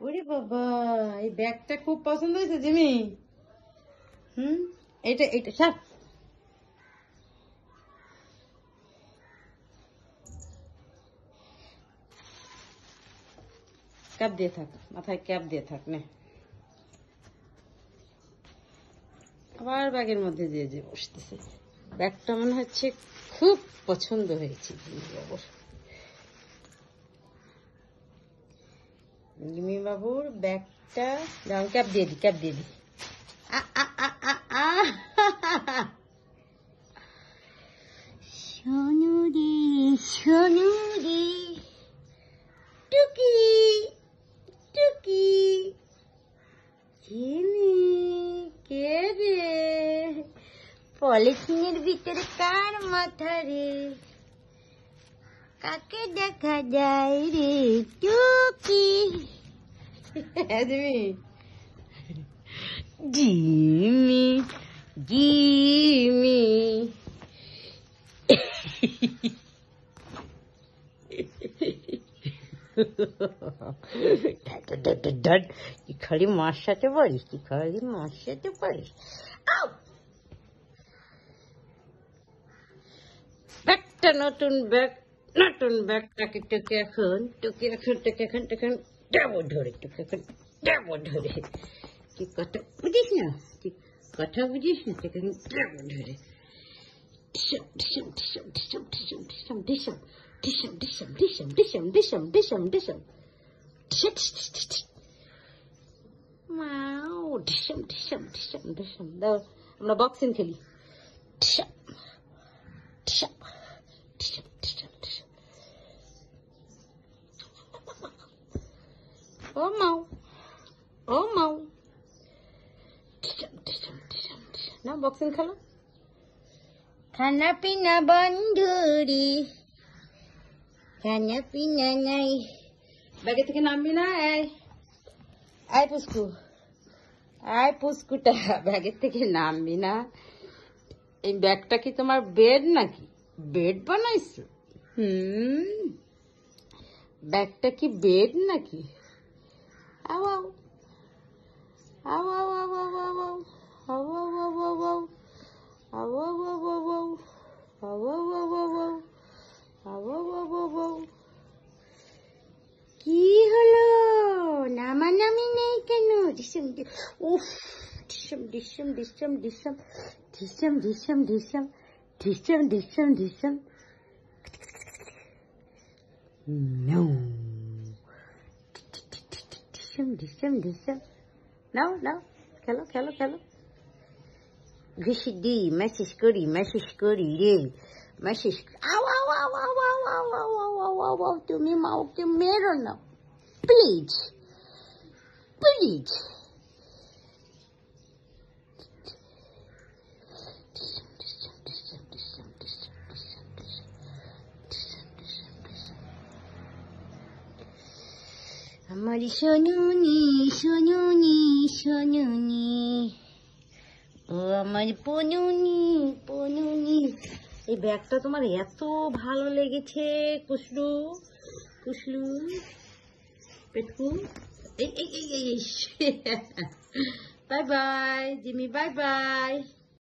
ওরে বাবা, এই ব্যাগটা খুব পছন্দ হয়েছে, জিমি। হুম? এটা এটা সাপ ক্যাপ দিয়ে থাক, মাথায় ক্যাপ দিয়ে থাক, নে। আবার ব্যাগের মধ্যে দিয়ে যে বসতেছে। ব্যাগটা মনে হচ্ছে খুব পছন্দ হয়েছে, জিমি বাবুর জিমি বাবুর ব্যাগটা যাও ক্যাপ দিয়ে দি, ক্যাপ দিয়ে দি। টুকি টুকি। পলিথিনের ভিতরে কার মাথা রে? কাকে দেখা যায় রে টুকি জিমি জিমি খালি মার সাথে পারিস কি খালি মার সাথে পারিস! ব্যাগটা নতুন ব্যাগ। নতুন ব্যাগটাকে তোকে এখন তোকে এখন তোকে এখন তোকে এখন দেবো ধরে তোকে এখন দেবো ধরে তুই কথা বুঝিস না তুই কথা বুঝিস না তোকে এখন দেবো ধরে ডিসম ডিসম ডিসম ডিসম ডিসম ডিসম ডিসম ডিসম ডিসম ডিসম ডিসম ডিসম ডিসম ডিসম মাও ডিসম ডিসম ডিসম ডিসম দাও আমরা বক্সিং খেলি ডিসম ডিসম ডিসম ডিসম ডিসম না বক্সিং খেলো খানা পিনা বন্ধুরি খানা পিনা নাই ব্যাগে থেকে নামবি না এই আয় পুস্কু আয় পুস্কুটা ব্যাগের থেকে নামবি না এই ব্যাগটা কি তোমার বেড নাকি বেড বানাইছো হুম ব্যাগটা কি বেড নাকি আও আও আও আও আও আও আও আও আও আও আও আও আও Ow, ow, ow, ow, ow. Ow, ow, ow, ow, ow. Ow, ow, ow, ow, ow. কি হলো নামানামি নেই কেন ডিসম ডি- উফ ডিসম ডিসম ডিসম ডিসম ডিসম ডিসম ডিসম ডিসম ডিসম ডিসম No. Şimdi, şimdi, şimdi. No, no. Hello, hello, hello. Gishidi, message goody, message goody, yay. Message. Ow, ow, ow, ow, ow, ow, ow, ow, ow, ow, ow, to me, mouth, to mirror now. Please. Please. আমার সোনুনি সোনুনি সোনুনি। ও আমার পনুনি পনুনি। এই ব্যাগটা তোমার এত ভালো লেগেছে কুসলু কুসলু পেটকু। এই এই। Bye bye, Jimmy, bye bye.